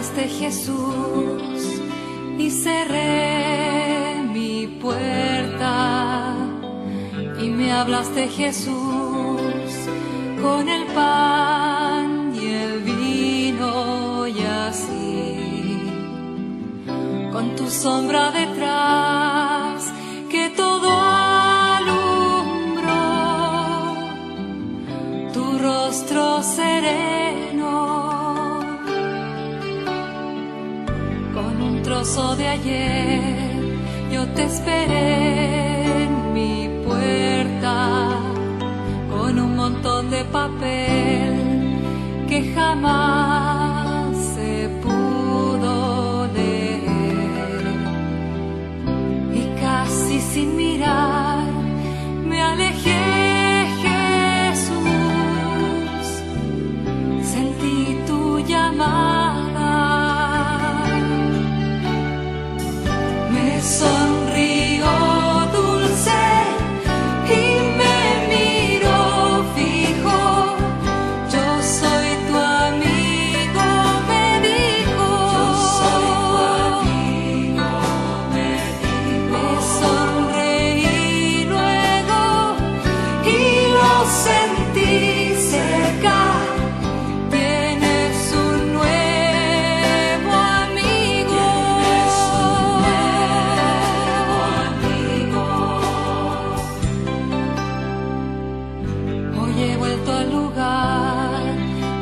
Jesús y cerré mi puerta y me hablaste Jesús con el pan y el vino y así con tu sombra detrás que todo alumbró tu rostro sereno de ayer. Yo te esperé en mi puerta con un montón de papel que jamás se pudo leer. Y casi sin mirar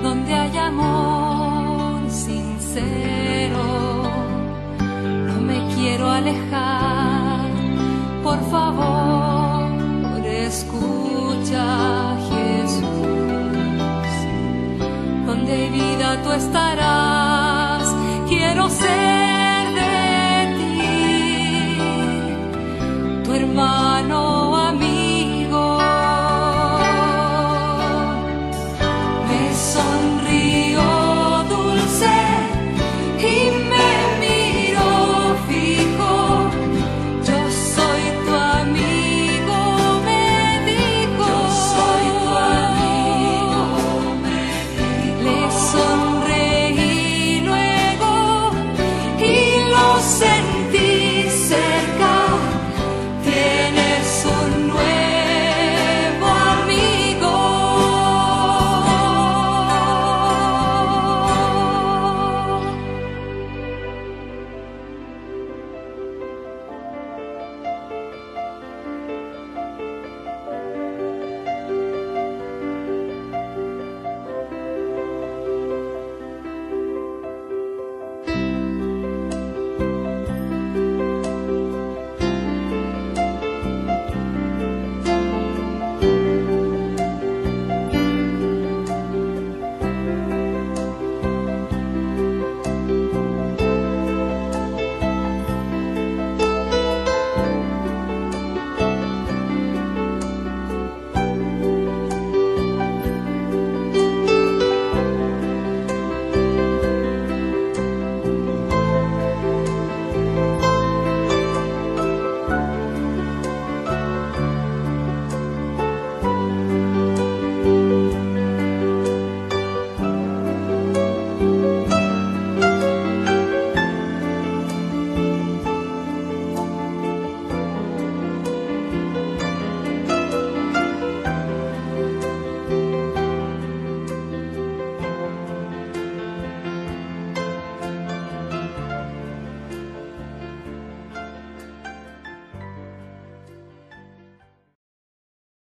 donde hay amor sincero. No me quiero alejar, por favor, escucha Jesús. Donde vida tú estarás, quiero ser de ti, tu hermano.